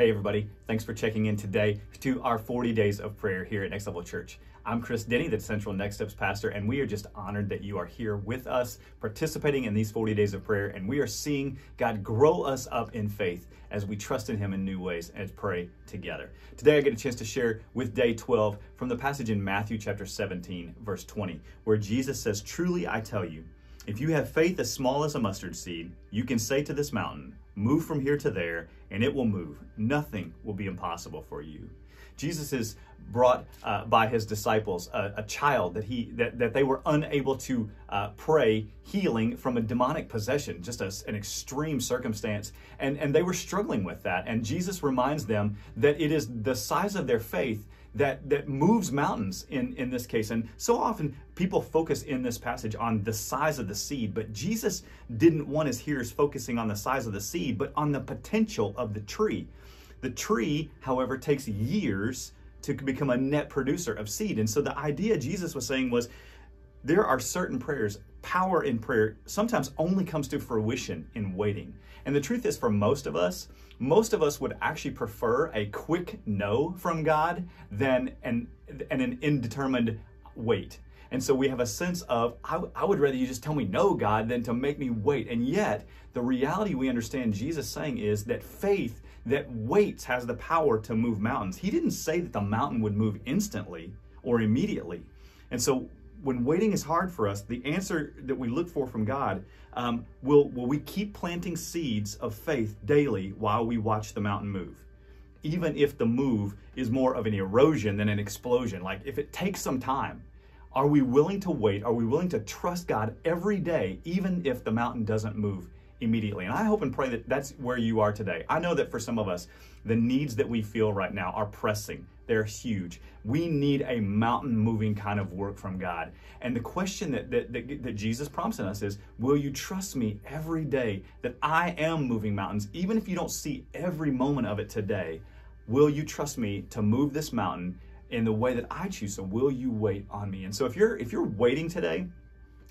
Hey, everybody. Thanks for checking in today to our 40 days of prayer here at Next Level Church. I'm Chris Denny, the Central Next Steps pastor, and we are just honored that you are here with us, participating in these 40 days of prayer. And we are seeing God grow us up in faith as we trust in Him in new ways and pray together. Today, I get a chance to share with day 12 from the passage in Matthew chapter 17, verse 20, where Jesus says, Truly I tell you, if you have faith as small as a mustard seed, you can say to this mountain, Move from here to there, and it will move. Nothing will be impossible for you. Jesus is brought uh, by his disciples a, a, child that he that, that they were unable to uh, pray healing from a demonic possession just a, an extreme circumstance and and they were struggling with that and jesus reminds them that it is the size of their faith that that moves mountains in in this case. And so often people focus in this passage on the size of the seed but Jesus didn't want his hearers focusing on the size of the seed but on the potential of the tree. The tree however takes years to become a net producer of seed. And so the idea Jesus was saying was there are certain prayers power in prayer sometimes only comes to fruition in waiting and the truth is for most of us most of us would actually prefer a quick no from God than an, and an indetermined wait. And so we have a sense of, I, I, would rather you just tell me no, God, than to make me wait. And yet, the reality we understand Jesus saying is that faith that waits has the power to move mountains. He didn't say that the mountain would move instantly or immediately. And so when waiting is hard for us, the answer that we look for from God um, will will we keep planting seeds of faith daily while we watch the mountain move, even if the move is more of an erosion than an explosion. Like if it takes some time, are we willing to wait? Are we willing to trust God every day, even if the mountain doesn't move immediately? And I hope and pray that that's where you are today. I know that for some of us, the needs that we feel right now are pressing. They're huge. We need a mountain moving kind of work from God. And the question that, that, that, that Jesus prompts in us is Will you trust me every day that I am moving mountains, even if you don't see every moment of it today? Will you trust me to move this mountain in the way that I choose? So will you wait on me? And so if you're if you're waiting today,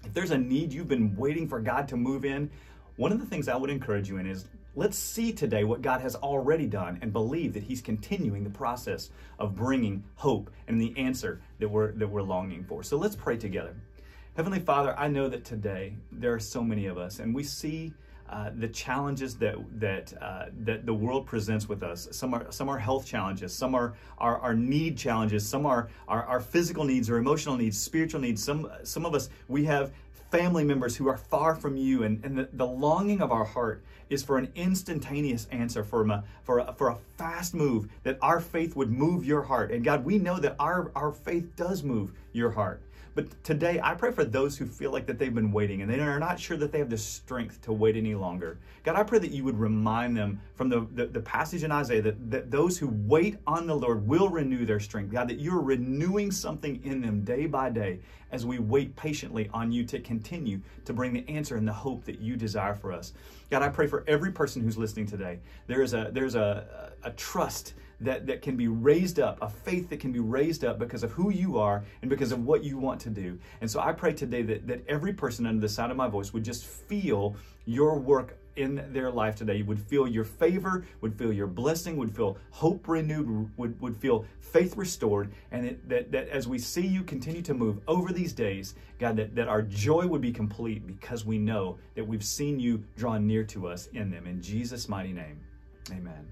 if there's a need you've been waiting for God to move in, one of the things I would encourage you in is Let's see today what God has already done and believe that He's continuing the process of bringing hope and the answer that we're, that we're longing for. So let's pray together. Heavenly Father, I know that today there are so many of us, and we see uh, the challenges that that uh, that the world presents with us. Some are some are health challenges, some are are, are need challenges, some are, are our physical needs or emotional needs, spiritual needs. Some some of us we have family members who are far from you, and, and the, the longing of our heart is for an instantaneous answer, for a, for, a, for a fast move, that our faith would move your heart. And God, we know that our, our faith does move your heart. But today, I pray for those who feel like that they've been waiting and they are not sure that they have the strength to wait any longer. God, I pray that you would remind them from the, the, the, passage in Isaiah that, that those who wait on the Lord will renew their strength. God, that you're renewing something in them day by day as we wait patiently on you to continue to bring the answer and the hope that you desire for us. God, I pray for every person who's listening today. There is a, there's a, a, a trust that, that can be raised up, a faith that can be raised up because of who you are and because of what you want to do. And so I pray today that, that every person under the sound of my voice would just feel your work in their life today would feel your favor, would feel your blessing, would feel hope renewed, would, would feel faith restored, and it, that, that as we see you continue to move over these days, God, that, that our joy would be complete because we know that we've seen you draw near to us in them. In Jesus' mighty name, amen.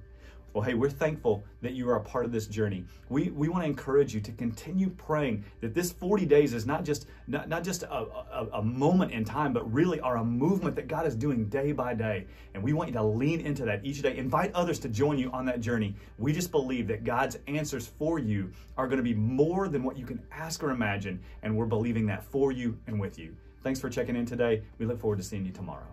Well, hey, we're thankful that you are a part of this journey. We, we want to encourage you to continue praying that this 40 days is not just not, not just a, a, a moment in time, but really are a movement that God is doing day by day. And we want you to lean into that each day. Invite others to join you on that journey. We just believe that God's answers for you are going to be more than what you can ask or imagine. And we're believing that for you and with you. Thanks for checking in today. We look forward to seeing you tomorrow.